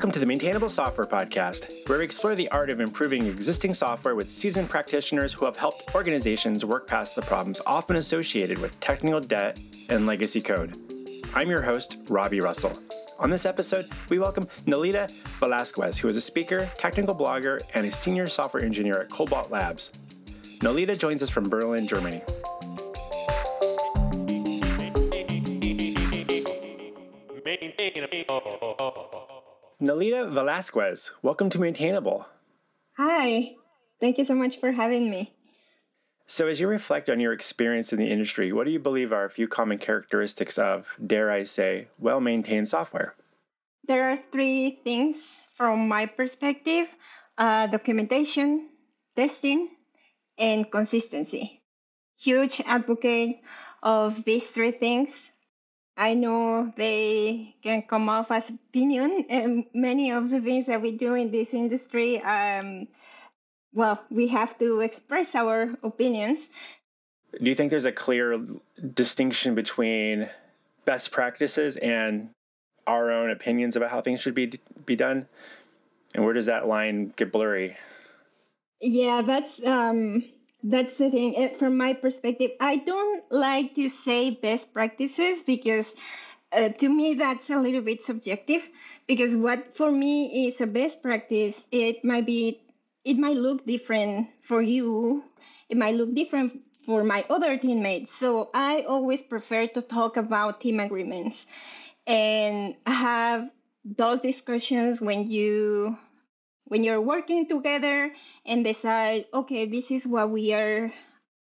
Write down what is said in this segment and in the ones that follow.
Welcome to the Maintainable Software Podcast, where we explore the art of improving existing software with seasoned practitioners who have helped organizations work past the problems often associated with technical debt and legacy code. I'm your host, Robby Russell. On this episode, we welcome Nelida Velazquez, who is a speaker, technical blogger, and a senior software engineer at Cobalt Labs. Nelida joins us from Berlin, Germany. Nelida Velazquez, welcome to Maintainable. Hi, thank you so much for having me. So, as you reflect on your experience in the industry, what do you believe are a few common characteristics of, dare I say, well maintained software? There are three things from my perspective uh, documentation, testing, and consistency. Huge advocate of these three things I know they can come off as opinion, and many of the things that we do in this industry, um, well, we have to express our opinions. Do you think there's a clear distinction between best practices and our own opinions about how things should be be done? And where does that line get blurry? Yeah, that's um, that's the thing. From my perspective, I don't like to say best practices because uh, to me that's a little bit subjective. Because what for me is a best practice, it might be, it might look different for you. It might look different for my other teammates. So I always prefer to talk about team agreements and have those discussions when you when you're working together and decide, okay, this is what we are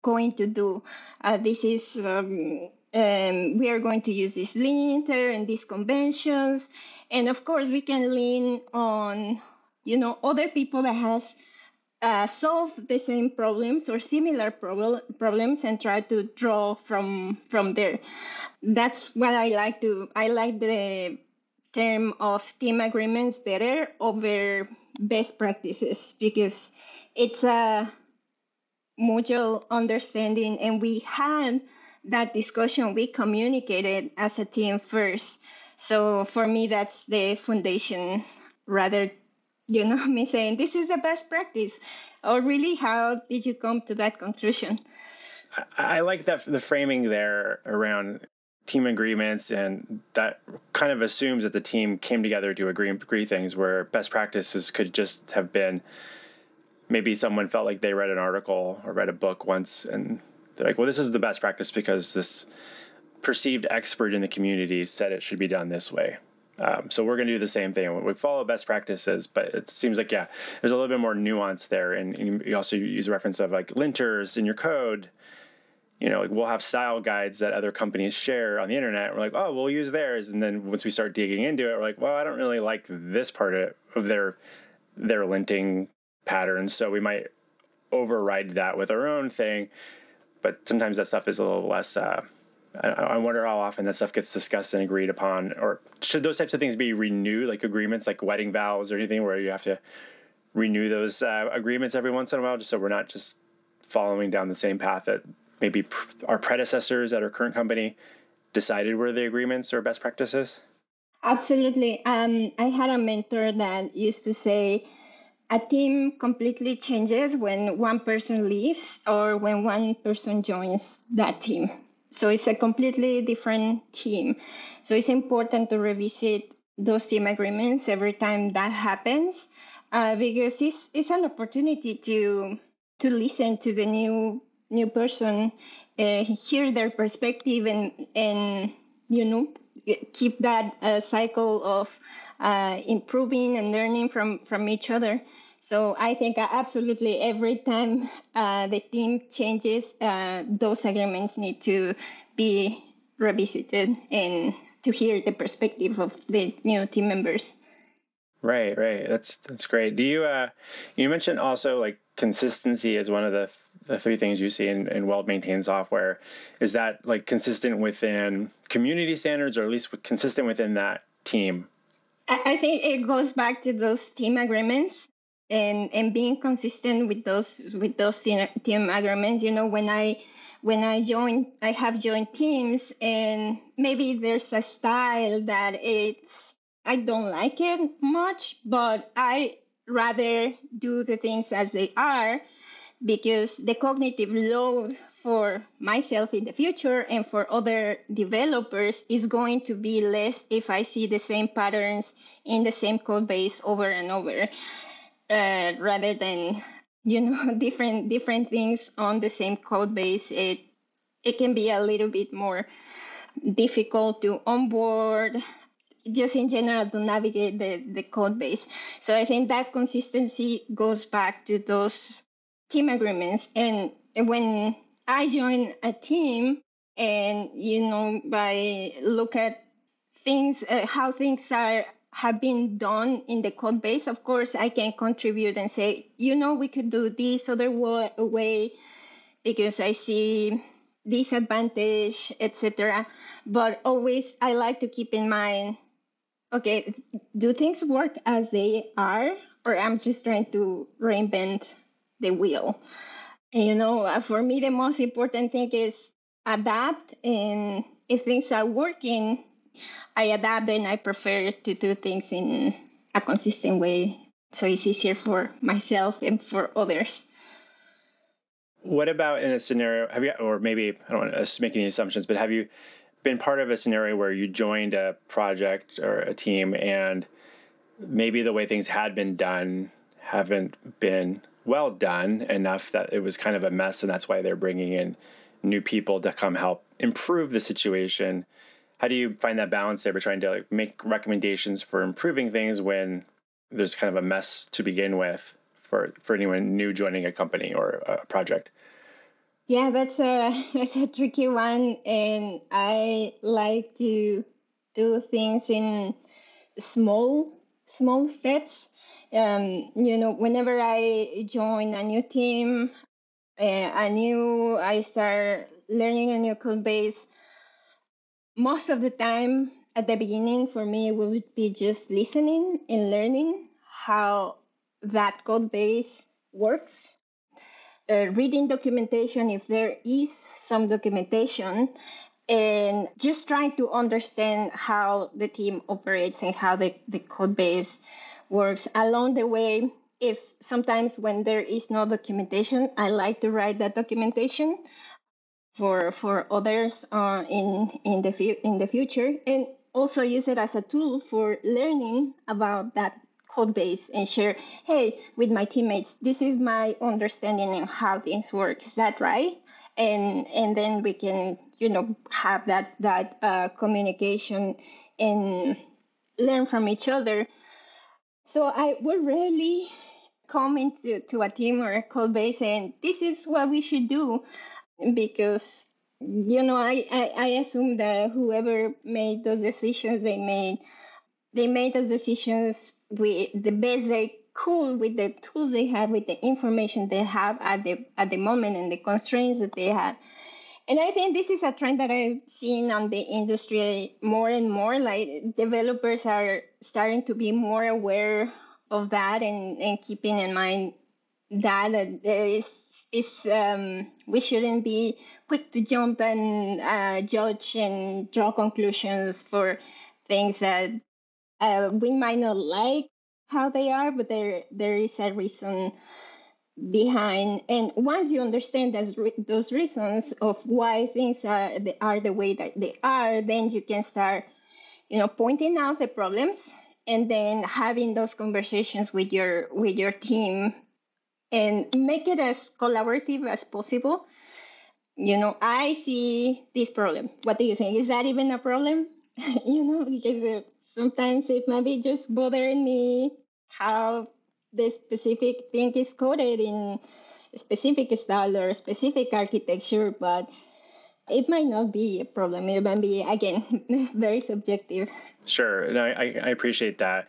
going to do. Uh, this is um, um, we are going to use this linter and these conventions, and of course we can lean on you know other people that has uh, solved the same problems or similar prob- problems and try to draw from from there. That's what I like to. I like the term of team agreements better over best practices because it's a mutual understanding and we had that discussion we communicated as a team first. So for me that's the foundation rather you know me saying this is the best practice. Or really? How did you come to that conclusion? I like that the framing there around team agreements and that kind of assumes that the team came together to agree agree things where best practices could just have been maybe someone felt like they read an article or read a book once and they're like well this is the best practice because this perceived expert in the community said it should be done this way um, so we're going to do the same thing. And we follow best practices, but it seems like yeah, there's a little bit more nuance there. And, and you also use a reference of like linters in your code you know, like we'll have style guides that other companies share on the internet. We're like, oh, we'll use theirs, and then once we start digging into it, we're like, well, I don't really like this part of their their linting patterns, so we might override that with our own thing. But sometimes that stuff is a little less. Uh, I, I wonder how often that stuff gets discussed and agreed upon, or should those types of things be renewed, like agreements, like wedding vows or anything, where you have to renew those uh, agreements every once in a while, just so we're not just following down the same path that maybe our predecessors at our current company decided were the agreements or best practices? Absolutely. Um, I had a mentor that used to say, a team completely changes when one person leaves or when one person joins that team. So it's a completely different team. So it's important to revisit those team agreements every time that happens uh, because it's, it's an opportunity to to listen to the new new person uh, hear their perspective and and you know keep that uh, cycle of uh, improving and learning from from each other. So i think absolutely every time uh, the team changes uh, those agreements need to be revisited and to hear the perspective of the new team members. Right right. That's that's great. Do you uh you mentioned also like consistency is one of the the three things you see in, in well maintained software is that like consistent within community standards or at least consistent within that team? I think it goes back to those team agreements and and being consistent with those with those team, team agreements. You know when i when i join i have joined teams and maybe there's a style that it's I don't like it much, but I rather do the things as they are because the cognitive load for myself in the future and for other developers is going to be less if I see the same patterns in the same code base over and over uh, rather than you know different different things on the same code base. It it can be a little bit more difficult to onboard. Just in general to navigate the, the code base. So i think that consistency goes back to those team agreements and when i join a team and you know by look at things uh, how things are have been done in the code base, of course, I can contribute and say, you know, we could do this other way because I see disadvantage, etc. But always, I like to keep in mind, okay, do things work as they are, or I'm just trying to reinvent the will. And, you know, uh, for me, the most important thing is adapt, and if things are working, I adapt and I prefer to do things in a consistent way so it's easier for myself and for others. What about in a scenario? Have you, or maybe I don't want to make any assumptions, but have you been part of a scenario where you joined a project or a team and maybe the way things had been done haven't been well done enough that it was kind of a mess, and that's why they're bringing in new people to come help improve the situation? how do you find that balance there between trying to like make recommendations for improving things when there's kind of a mess to begin with for for anyone new joining a company or a project? Yeah, that's a that's a tricky one, and I like to do things in small small steps. Um, you know, whenever I join a new team, uh, a new I start learning a new code base most of the time at the beginning for me it would be just listening and learning how that code base works. Uh, reading documentation if there is some documentation and just trying to understand how the team operates and how the, the code base works along the way if sometimes when there is no documentation i like to write that documentation for for others uh, in in the fu- in the future, and also use it as a tool for learning about that code base and share. Hey, with my teammates, this is my understanding and how things work. Is that right? And and then we can you know have that that uh, communication and learn from each other. So I would rarely come into to a team or a code base and this is what we should do because you know I, I, I assume that whoever made those decisions they made they made those decisions with the best they could with the tools they have with the information they have at the at the moment and the constraints that they have and i think this is a trend that i've seen on the industry more and more like developers are starting to be more aware of that and and keeping in mind that, there is is um, we shouldn't be quick to jump and uh, judge and draw conclusions for things that uh, we might not like how they are, but there there is a reason behind. And once you understand those those reasons of why things are they are the way that they are, then you can start, you know, pointing out the problems and then having those conversations with your with your team and make it as collaborative as possible. You know, I see this problem. What do you think? Is that even a problem? you know, because sometimes it might be just bothering me how the specific thing is coded in specific style or specific architecture, but it might not be a problem. It might be, again, very subjective. Sure. No, I, I appreciate that.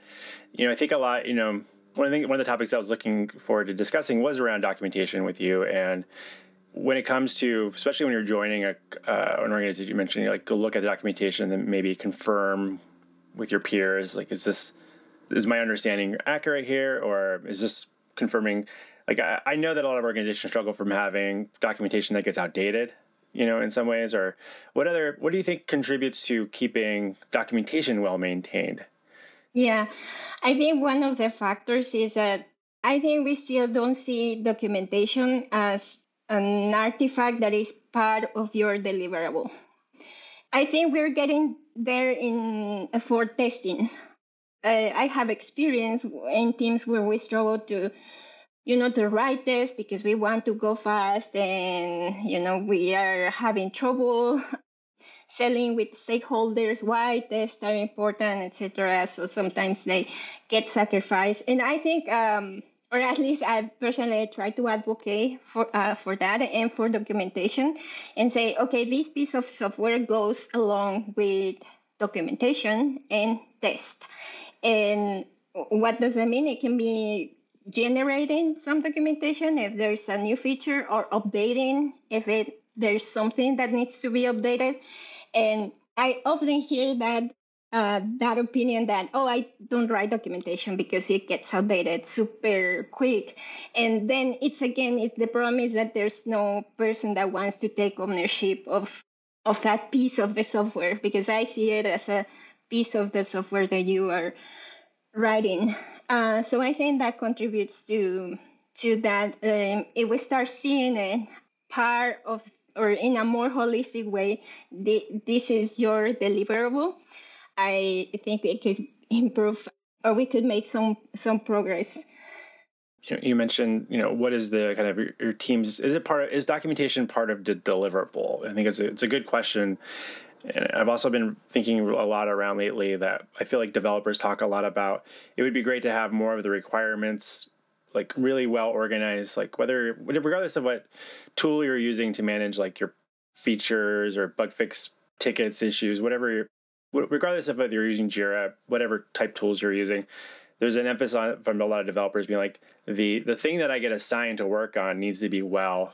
You know, I think a lot, you know, one of the one of the topics I was looking forward to discussing was around documentation with you and when it comes to especially when you're joining a uh, an organization you mentioned you like go look at the documentation and maybe confirm with your peers like is this is my understanding accurate here or is this confirming like I, I know that a lot of organizations struggle from having documentation that gets outdated you know in some ways or what other what do you think contributes to keeping documentation well maintained Yeah, I think one of the factors is that I think we still don't see documentation as an artifact that is part of your deliverable. I think we're getting there in for testing. I have experience in teams where we struggle to, you know, to write this because we want to go fast and you know we are having trouble selling with stakeholders why tests are important, etc. So sometimes they get sacrificed, and I think, um, or at least I personally try to advocate for uh, for that and for documentation, and say, okay, this piece of software goes along with documentation and test, and what does that mean? It can be generating some documentation if there's a new feature or updating if it there's something that needs to be updated. And I often hear that uh, that opinion that oh I don't write documentation because it gets outdated super quick, and then it's again it's the problem is that there's no person that wants to take ownership of of that piece of the software because I see it as a piece of the software that you are writing. Uh, so I think that contributes to to that. Um, if we start seeing it part of or in a more holistic way, the, this is your deliverable. I think it could improve or we could make some some progress. You mentioned, you know, what is the kind of your, your team's? Is it part? Of, is documentation part of the deliverable? I think it's a, it's a good question. And I've also been thinking a lot around lately that I feel like developers talk a lot about. It would be great to have more of the requirements like really well organized like whether regardless of what tool you're using to manage like your features or bug fix tickets issues whatever regardless of whether you're using jira whatever type tools you're using there's an emphasis on from a lot of developers being like the the thing that i get assigned to work on needs to be well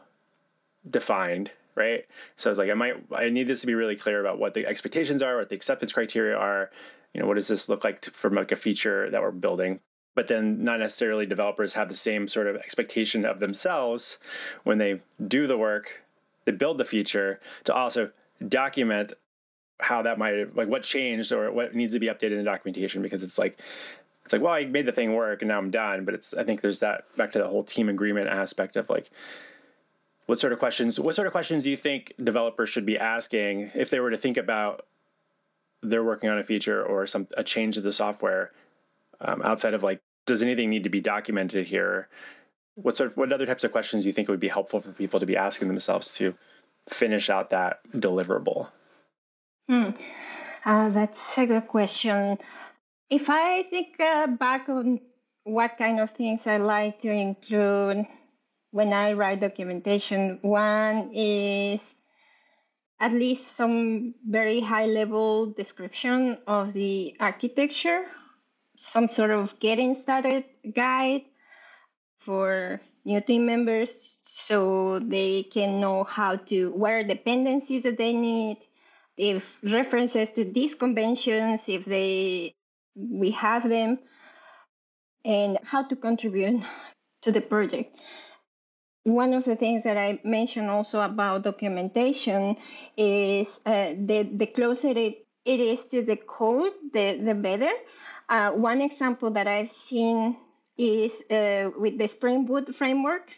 defined right? So it's like i might i need this to be really clear about what the expectations are what the acceptance criteria are you know what does this look like to, from like a feature that we're building? But then not necessarily developers have the same sort of expectation of themselves when they do the work, they build the feature to also document how that might like what changed or what needs to be updated in the documentation because it's like it's like well I made the thing work and now I'm done but it's I think there's that back to the whole team agreement aspect of like what sort of questions what sort of questions do you think developers should be asking if they were to think about they're working on a feature or some a change to the software um, outside of like does anything need to be documented here? What sort of what other types of questions do you think would be helpful for people to be asking themselves to finish out that deliverable? Hmm. Uh, that's a good question. If I think uh, back on what kind of things I like to include when I write documentation, one is at least some very high level description of the architecture some sort of getting started guide for new team members so they can know how to what are dependencies that they need if references to these conventions if they we have them and how to contribute to the project one of the things that i mentioned also about documentation is uh, the, the closer it, it is to the code the, the better uh, one example that I've seen is uh, with the Spring Boot framework.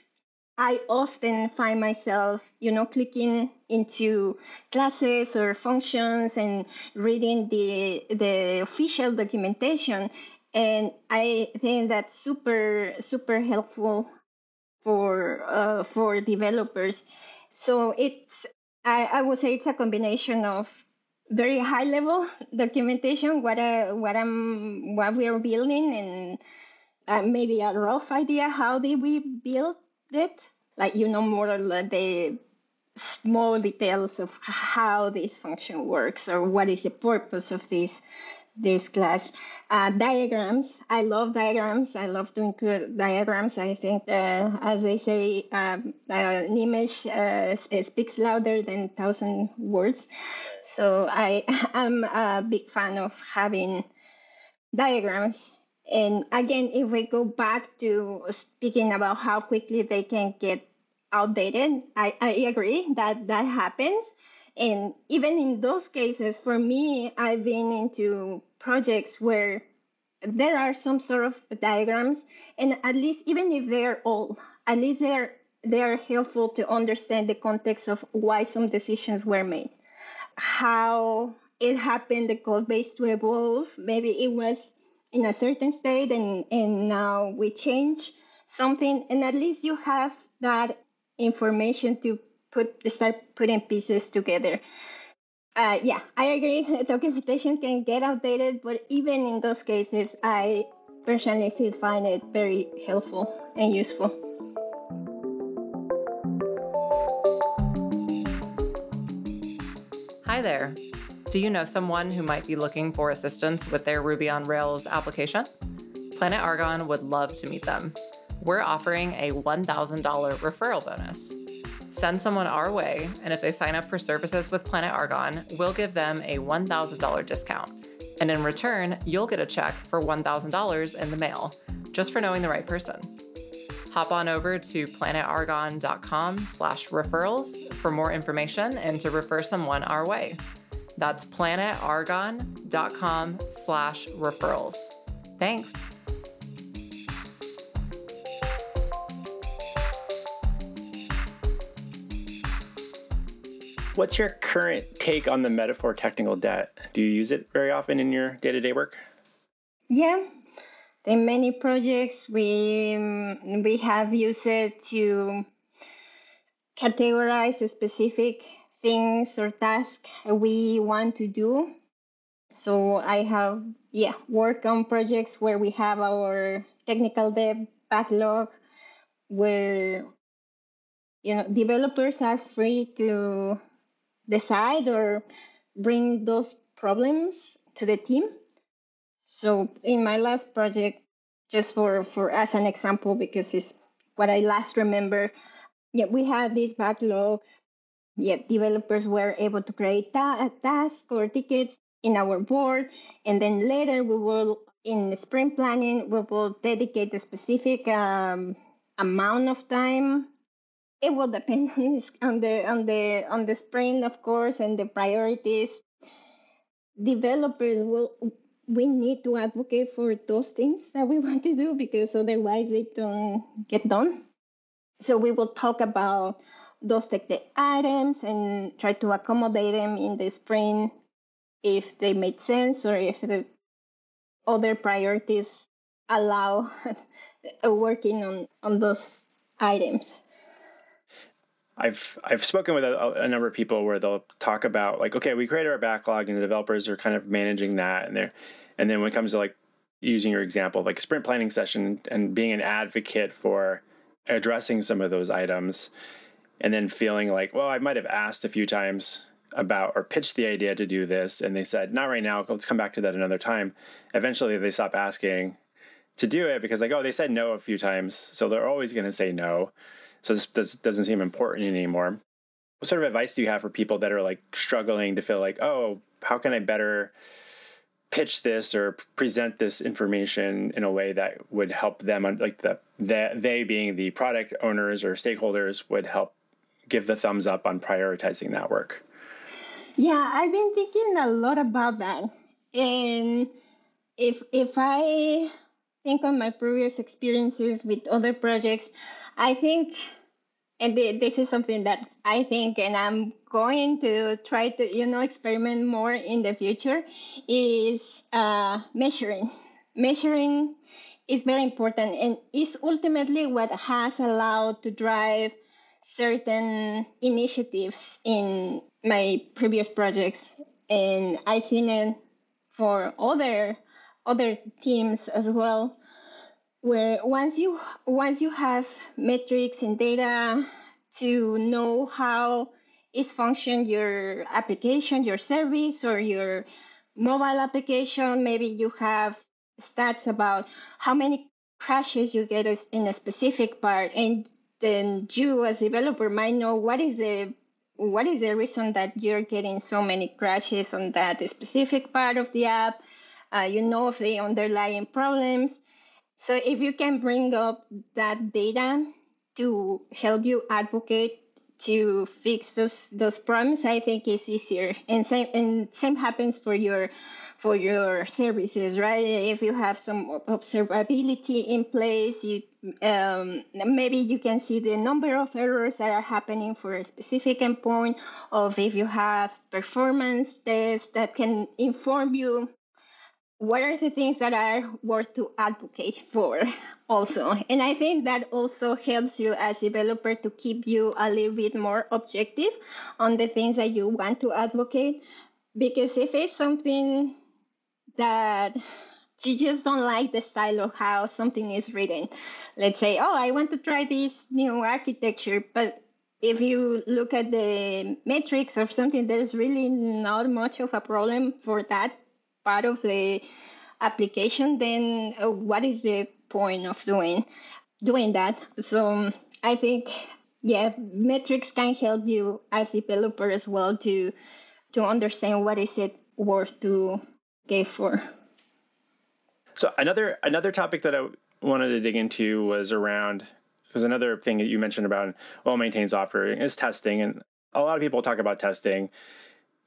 I often find myself, you know, clicking into classes or functions and reading the the official documentation, and I think that's super super helpful for uh, for developers. So it's I, I would say it's a combination of very high level documentation what uh, what I'm what we are building and uh, maybe a rough idea how did we build it like you know more the small details of how this function works or what is the purpose of this this class. Uh, diagrams i love diagrams. I love include diagrams. I think uh, as they say um, an image uh, speaks louder than thousand words. So I am a big fan of having diagrams. And again, if we go back to speaking about how quickly they can get outdated, I, I agree that that happens. And even in those cases, for me, I've been into projects where there are some sort of diagrams, and at least even if they're old, at least they're they are helpful to understand the context of why some decisions were made, how it happened, the code base to evolve. Maybe it was in a certain state and, and now we change something, and at least you have that information to put start putting pieces together. Uh, yeah, I agree. Documentation can get outdated, but even in those cases, I personally still find it very helpful and useful. Hi there. Do you know someone who might be looking for assistance with their Ruby on Rails application? Planet Argon would love to meet them. We're offering a $1,000 referral bonus. Send someone our way, and if they sign up for services with Planet Argon, we'll give them a $1,000 discount. And in return, you'll get a check for $1,000 in the mail, just for knowing the right person. Hop on over to planetargon.com slash referrals for more information and to refer someone our way. That's planetargon.com slash referrals. Thanks. What's your current take on the metaphor technical debt? Do you use it very often in your day to day work? Yeah, in many projects we um, we have used it to categorize specific things or tasks we want to do. So I have yeah work on projects where we have our technical debt backlog where you know developers are free to decide or bring those problems to the team. So in my last project, just for, for as an example, because it's what I last remember, yeah, we had this backlog. Yeah, developers were able to create ta- tasks or tickets in our board, and then later we will in the sprint planning we will dedicate a specific um, amount of time. It will depend on the on the on the sprint of course and the priorities. Developers will we need to advocate for those things that we want to do because otherwise they don't get done. So we will talk about those take the items and try to accommodate them in the sprint if they made sense or if the other priorities allow working on on those items. I've I've spoken with a, a, number of people where they'll talk about like, okay, we created our backlog, and the developers are kind of managing that, and they're, and then when it comes to like using your example, like sprint planning session and being an advocate for addressing some of those items, and then feeling like, well, I might have asked a few times about or pitched the idea to do this, and they said, not right now. Let's come back to that another time. Eventually, they stop asking to do it because like, oh, they said no a few times, so they're always going to say no. So this, doesn't seem important anymore. What sort of advice do you have for people that are like struggling to feel like, oh, how can I better pitch this or present this information in a way that would help them, like the, the they being the product owners or stakeholders, would help give the thumbs up on prioritizing that work? Yeah, I've been thinking a lot about that, and if if I think on my previous experiences with other projects, I think, and this is something that I think, and I'm going to try to, you know, experiment more in the future, is uh, measuring. Measuring is very important and is ultimately what has allowed to drive certain initiatives in my previous projects and i've seen it for other other teams as well where once you once you have metrics and data to know how is function your application your service or your mobile application maybe you have stats about how many crashes you get in a specific part and then you as developer might know what is the what is the reason that you're getting so many crashes on that specific part of the app uh, you know of the underlying problems so if you can bring up that data to help you advocate to fix those those problems, I think it's easier. And same and same happens for your for your services, right? If you have some observability in place, you um, maybe you can see the number of errors that are happening for a specific endpoint, or if you have performance tests that can inform you what are the things that are worth to advocate for also and i think that also helps you as a developer to keep you a little bit more objective on the things that you want to advocate because if it's something that you just don't like the style of how something is written let's say oh i want to try this new architecture but if you look at the metrics or something there's really not much of a problem for that part of the application, then uh, what is the point of doing doing that? So I think yeah, metrics can help you as a developer as well to to understand what is it worth to pay for. So another another topic that I wanted to dig into was around because another thing that you mentioned about well maintained software is testing and a lot of people talk about testing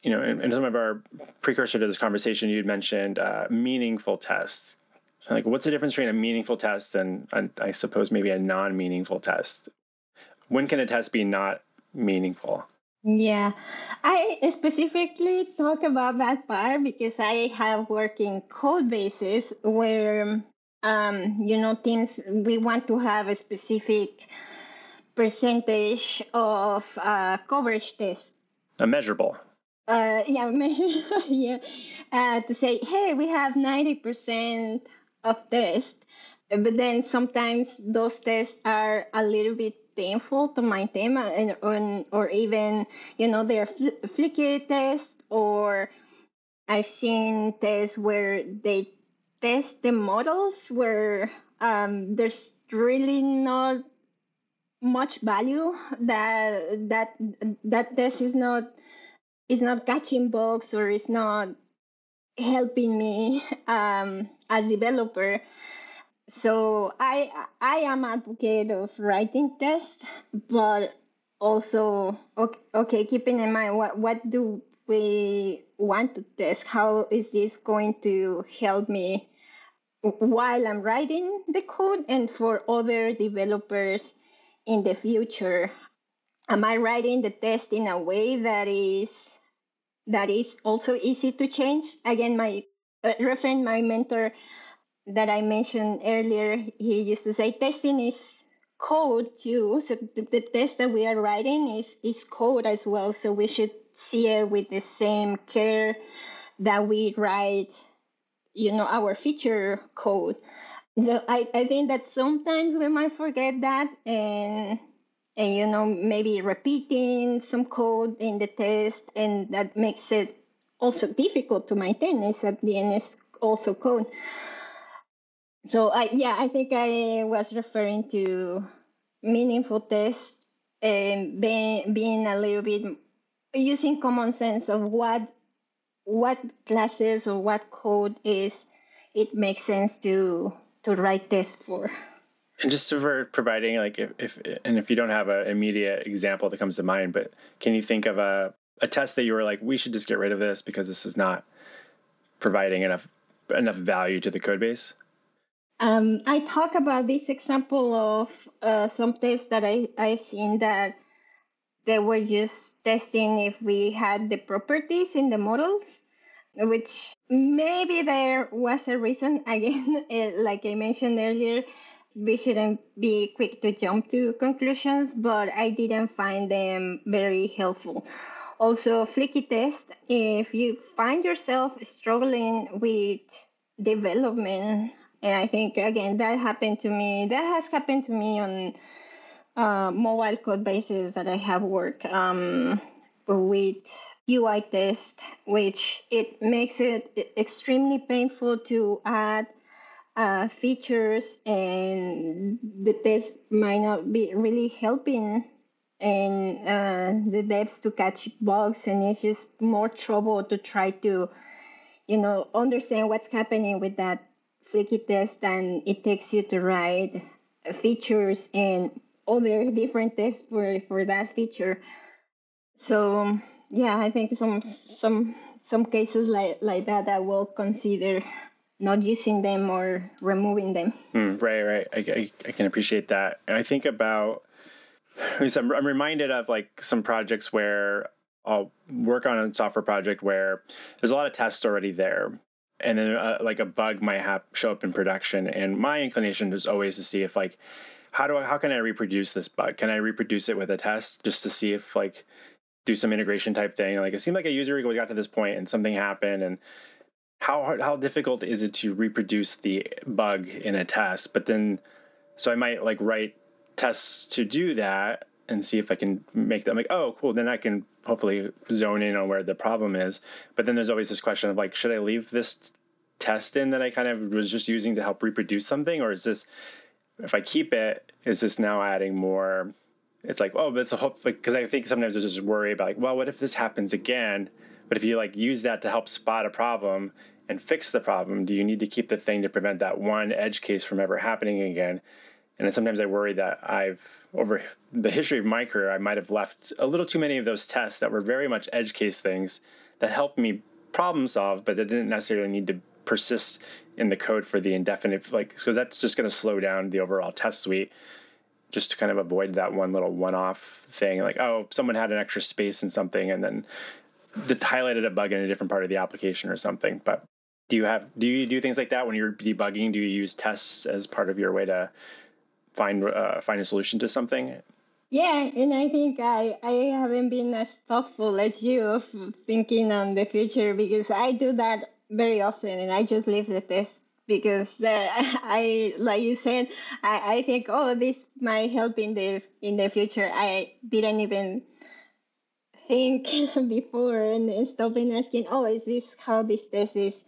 you know, in, in, some of our precursor to this conversation, you'd mentioned uh, meaningful tests. Like, what's the difference between a meaningful test and, and I suppose maybe a non-meaningful test? When can a test be not meaningful? Yeah, I specifically talk about that part because I have worked in code bases where, um, you know, teams, we want to have a specific percentage of uh, coverage test. A measurable. Uh, yeah, yeah, uh, to say, hey, we have 90% of tests, but then sometimes those tests are a little bit painful to maintain and, or, or even, you know, they're fl- tests or I've seen tests where they test the models where um, there's really not much value that that that test is not it's not catching bugs or is not helping me um, as developer. So I I am advocate of writing tests, but also okay, okay keeping in mind what what do we want to test? How is this going to help me while I'm writing the code and for other developers in the future? Am I writing the test in a way that is that is also easy to change. Again, my uh, reference, my mentor that I mentioned earlier, he used to say testing is code too. So the, the test that we are writing is is code as well. So we should see it with the same care that we write, you know, our feature code. So I, I think that sometimes we might forget that and and you know maybe repeating some code in the test and that makes it also difficult to maintain is at the end is also code so i yeah i think i was referring to meaningful tests and being, being a little bit using common sense of what what classes or what code is it makes sense to to write tests for and just for providing like if, if and if you don't have an immediate example that comes to mind, but can you think of a a test that you were like, we should just get rid of this because this is not providing enough enough value to the code base? Um, I talk about this example of uh, some tests that I, I've seen that they were just testing if we had the properties in the models, which maybe there was a reason. Again, like I mentioned earlier, we shouldn't be quick to jump to conclusions, but I didn't find them very helpful. Also, flaky test, if you find yourself struggling with development, and I think again that happened to me, that has happened to me on uh, mobile code bases that I have worked um, with UI test, which it makes it extremely painful to add uh, features and the test might not be really helping and uh, the devs to catch bugs and it's just more trouble to try to you know understand what's happening with that flaky test than it takes you to write features and other different tests for for that feature so yeah i think some some some cases like like that, I will consider not using them or removing them. Mm, right, right. I, I, I, can appreciate that. And I think about, I'm, I'm reminded of like some projects where I'll work on a software project where there's a lot of tests already there. And then uh, like a bug might have show up in production. And my inclination is always to see if like, how do I, how can I reproduce this bug? Can I reproduce it with a test just to see if like, do some integration type thing? Like it seemed like a user got to this point and something happened and how hard, how difficult is it to reproduce the bug in a test? But then, so I might like write tests to do that and see if I can make them like, oh, cool. Then I can hopefully zone in on where the problem is. But then there's always this question of like, should I leave this test in that I kind of was just using to help reproduce something, or is this if I keep it, is this now adding more? It's like, oh, but it's a hope because like, I think sometimes there's just worry about like, well, what if this happens again? But if you like use that to help spot a problem and fix the problem, do you need to keep the thing to prevent that one edge case from ever happening again? And sometimes I worry that I've over the history of my career, I might have left a little too many of those tests that were very much edge case things that helped me problem solve, but that didn't necessarily need to persist in the code for the indefinite, like because that's just going to slow down the overall test suite. Just to kind of avoid that one little one-off thing, like oh, someone had an extra space in something, and then highlighted a bug in a different part of the application or something. But do you have do you do things like that when you're debugging? Do you use tests as part of your way to find uh, find a solution to something? Yeah, and I think I I haven't been as thoughtful as you of thinking on the future because I do that very often, and I just leave the test because uh, I like you said I, I think oh this might help in the in the future. I didn't even think before and stopping asking, oh, is this how this test is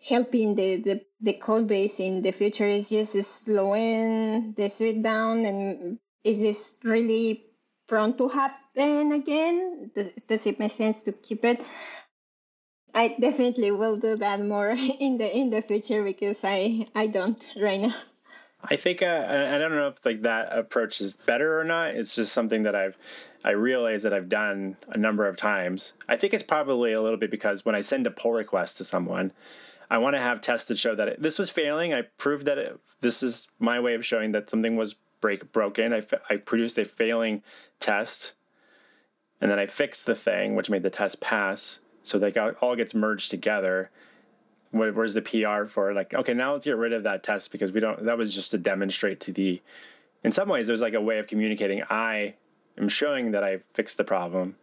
helping the, the, the code base in the future? Is just slowing the suite down and is this really prone to happen again? Does, does it make sense to keep it? I definitely will do that more in the in the future because I I don't right now. I think uh, I don't know if like that approach is better or not. It's just something that I've I realize that I've done a number of times. I think it's probably a little bit because when I send a pull request to someone, I want to have tests to show that it, this was failing. I proved that it, this is my way of showing that something was break broken. I, I produced a failing test, and then I fixed the thing, which made the test pass. So they got, all gets merged together where's the PR for like okay now let's get rid of that test because we don't that was just to demonstrate to the in some ways there's like a way of communicating I am showing that I fixed the problem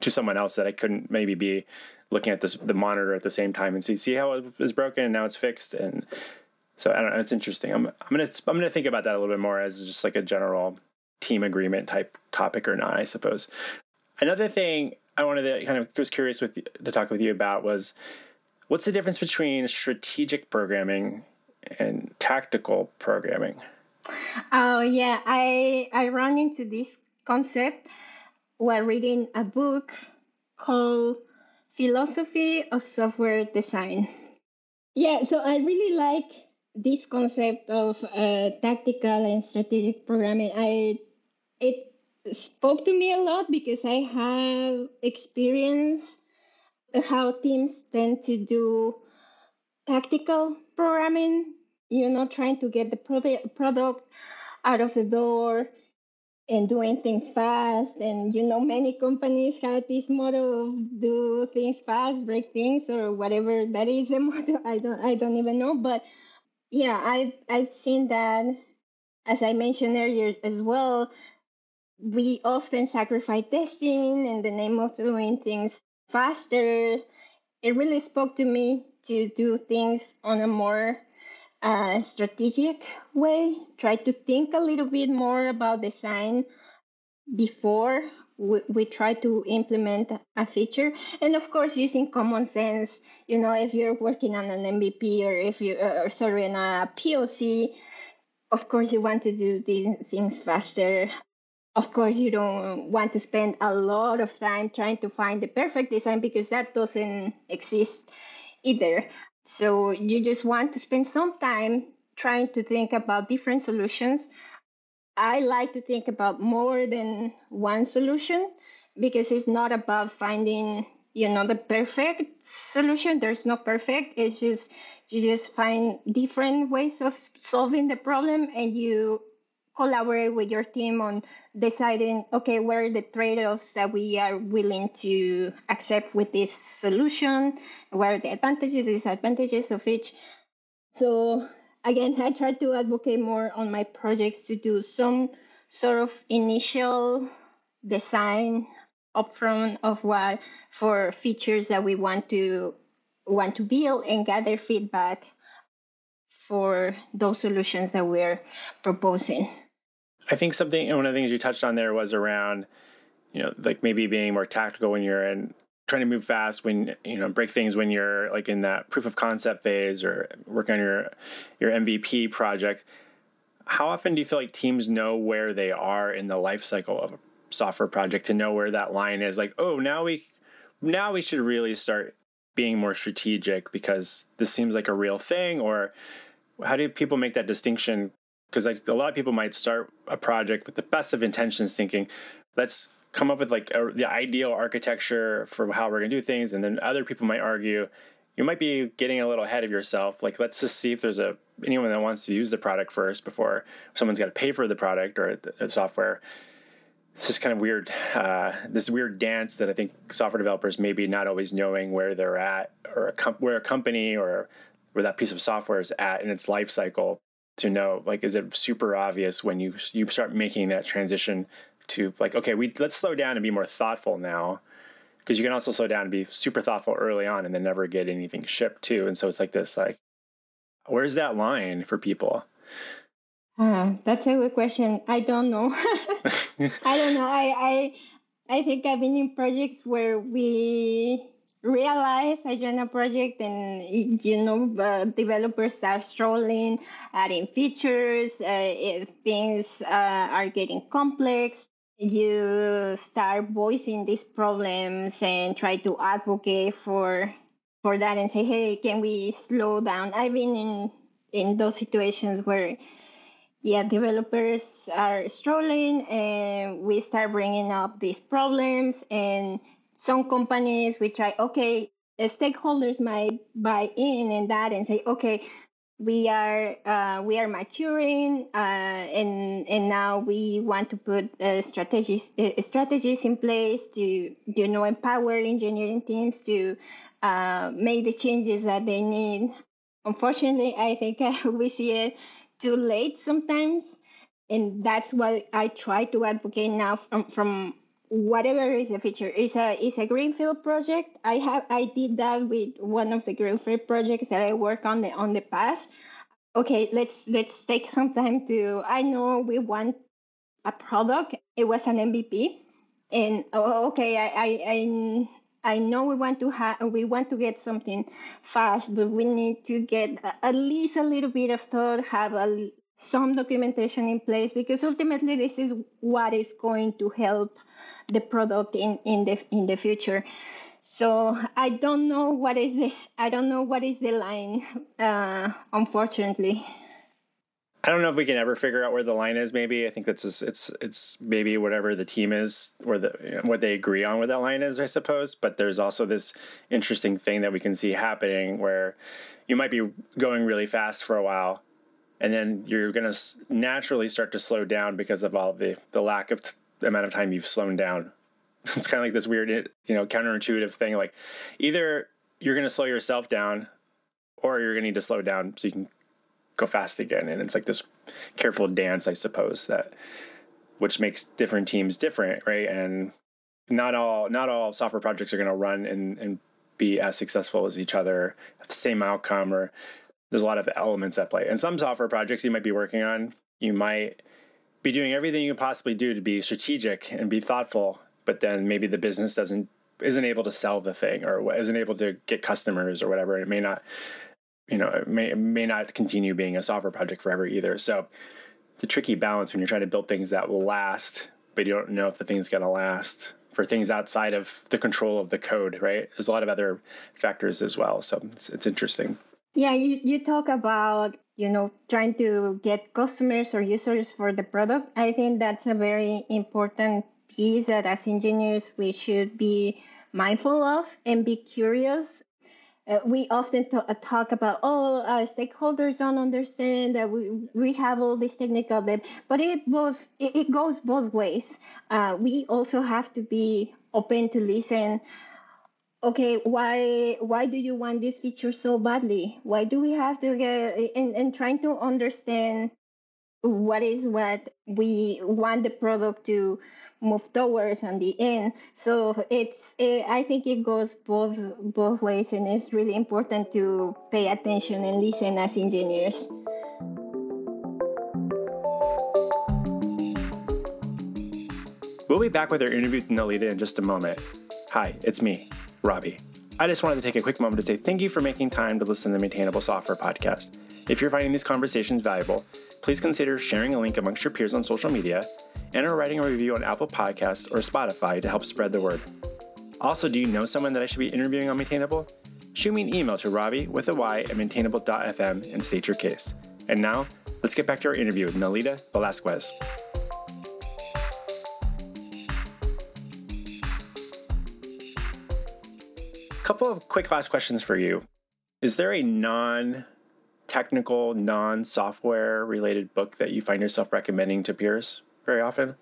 to someone else that I couldn't maybe be looking at this the monitor at the same time and see see how it was broken and now it's fixed. And so I don't know it's interesting. I'm I'm gonna I'm gonna think about that a little bit more as just like a general team agreement type topic or not I suppose. Another thing I wanted to kind of was curious with to talk with you about was What's the difference between strategic programming and tactical programming? Oh yeah, I I run into this concept while reading a book called Philosophy of Software Design. Yeah, so I really like this concept of uh, tactical and strategic programming. I it spoke to me a lot because I have experience how teams tend to do tactical programming, you know, trying to get the product out of the door and doing things fast. And, you know, many companies have this model of do things fast, break things, or whatever that is a model. I don't, I don't even know. But yeah, I've, I've seen that, as I mentioned earlier as well, we often sacrifice testing in the name of doing things faster. It really spoke to me to do things on a more uh, strategic way. Try to think a little bit more about design before we, we try to implement a feature. And of course, using common sense. You know, if you're working on an MVP or if you, or sorry, on a POC, of course you want to do these things faster of course you don't want to spend a lot of time trying to find the perfect design because that doesn't exist either so you just want to spend some time trying to think about different solutions. I like to think about more than one solution because it's not about finding you know the perfect solution. There's no perfect. It's just you just find different ways of solving the problem and you collaborate with your team on deciding okay what are the trade-offs that we are willing to accept with this solution what are the advantages disadvantages of each so again i try to advocate more on my projects to do some sort of initial design upfront of what for features that we want to want to build and gather feedback for those solutions that we're proposing. I think something one of the things you touched on there was around, you know, like maybe being more tactical when you're in trying to move fast when you know break things when you're like in that proof of concept phase or working on your your MVP project. How often do you feel like teams know where they are in the life cycle of a software project to know where that line is? Like, oh, now we now we should really start being more strategic because this seems like a real thing or how do people make that distinction because like a lot of people might start a project with the best of intentions thinking let's come up with like a, the ideal architecture for how we're going to do things and then other people might argue you might be getting a little ahead of yourself like let's just see if there's a anyone that wants to use the product first before someone's got to pay for the product or the software it's just kind of weird. Uh, this weird dance that I think software developers maybe not always knowing where they're at, or a where a company or where that piece of software is at in its life cycle. To know, like, is it super obvious when you you start making that transition to like, okay, we let's slow down and be more thoughtful now, because you can also slow down and be super thoughtful early on and then never get anything shipped too. And so it's like this, like, where's that line for people? Uh, that's a good question. I don't know. I don't know. I, I I think I've been in projects where we realize I join a project and you know uh, developers start strolling, adding features. Uh, things uh, are getting complex. You start voicing these problems and try to advocate for for that and say, hey, can we slow down? I've been in in those situations where yeah, developers are strolling and we start bringing up these problems and some companies we try okay stakeholders might buy in and that and say okay we are uh, we are maturing uh, and and now we want to put uh, strategies uh, strategies in place to you know empower engineering teams to uh, make the changes that they need unfortunately i think we see it too late sometimes. And that's what I try to advocate now from, from whatever is a feature. It's a it's a greenfield project. I have I did that with one of the greenfield projects that I work on the on the past. Okay, let's let's take some time to I know we want a product. It was an MVP. And oh, okay, I, I, I I know we want to have we want to get something fast, but we need to get at least a little bit of thought, have a, some documentation in place because ultimately this is what is going to help the product in, in the in the future. So I don't know what is the I don't know what is the line, uh, unfortunately. I don't know if we can ever figure out where the line is. Maybe I think that's just, it's it's maybe whatever the team is or the what they agree on where that line is. I suppose. But there's also this interesting thing that we can see happening where you might be going really fast for a while, and then you're going to naturally start to slow down because of all the the lack of t- amount of time you've slowed down. It's kind of like this weird, you know, counterintuitive thing. Like either you're going to slow yourself down, or you're going to need to slow down so you can go fast again. And it's like this careful dance, I suppose, that which makes different teams different, right? And not all not all software projects are going to run and, and be as successful as each other, have the same outcome, or there's a lot of elements at play. And some software projects you might be working on, you might be doing everything you can possibly do to be strategic and be thoughtful, but then maybe the business doesn't isn't able to sell the thing or isn't able to get customers or whatever. It may not you know, it may, it may not continue being a software project forever either. So the tricky balance when you're trying to build things that will last, but you don't know if the thing's going to last for things outside of the control of the code, right? There's a lot of other factors as well. So it's, it's interesting. Yeah, you, you talk about, you know, trying to get customers or users for the product. I think that's a very important piece that as engineers we should be mindful of and be curious uh, we often t- talk about oh uh, stakeholders don't understand that we we have all this technical debt but it was it, it goes both ways uh, we also have to be open to listen okay why why do you want this feature so badly? Why do we have to get and, and trying to understand what is what we want the product to move towards on the end. So it's it, i think it goes both both ways and it's really important to pay attention and listen as engineers. We'll be back with our interview with Nelida in just a moment. Hi it's me Robby i just wanted to take a quick moment to say thank you for making time to listen to the maintainable software podcast if you're finding these conversations valuable please consider sharing a link amongst your peers on social media and or writing a review on Apple Podcasts or Spotify to help spread the word. Also, do you know someone that I should be interviewing on Maintainable? Shoot me an email to Robby with a Y at maintainable.fm and state your case. And now, let's get back to our interview with Nelida Velazquez. Couple of quick last questions for you. Is there a non technical, non software related book that you find yourself recommending to peers very often?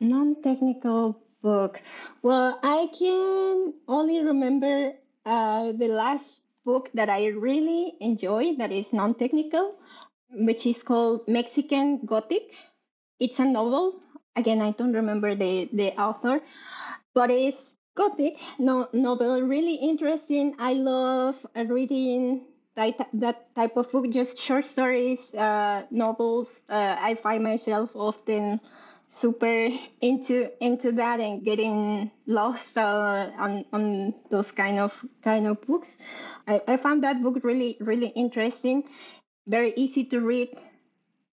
Non technical book. Well, I can only remember uh, the last book that I really enjoy that is non technical, which is called Mexican Gothic. It's a novel. Again, I don't remember the, the author, but it's Gothic no, novel, really interesting. I love reading that, that type of book, just short stories, uh, novels. Uh, I find myself often super into into that and getting lost uh, on on those kind of kind of books. I, I found that book really really interesting, very easy to read.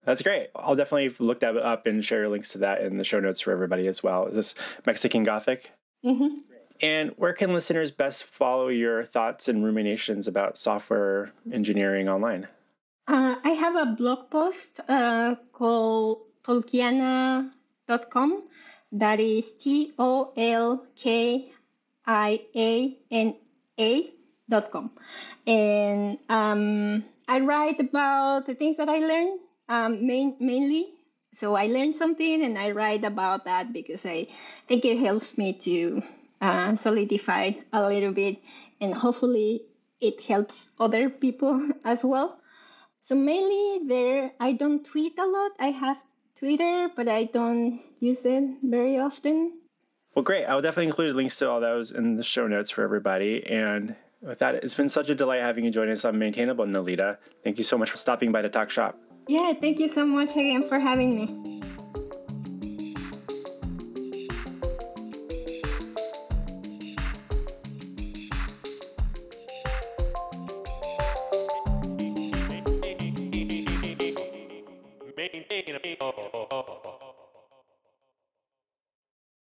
That's great. I'll definitely look that up and share links to that in the show notes for everybody as well. Is this Mexican Gothic? Mm-hmm. And where can listeners best follow your thoughts and ruminations about software engineering online? Uh, I have a blog post uh, called tolkiana.com. That is T O L K I A N A dot com. And um, I write about the things that I learn um, main, mainly. So I learn something and I write about that because I think it helps me to uh, solidify a little bit, and hopefully it helps other people as well. So mainly there, I don't tweet a lot. I have Twitter, but I don't use it very often. Well, great. I will definitely include links to all those in the show notes for everybody. And with that, it's been such a delight having you join us on Maintainable, Nelida. Thank you so much for stopping by the talk shop. Yeah, thank you so much again for having me.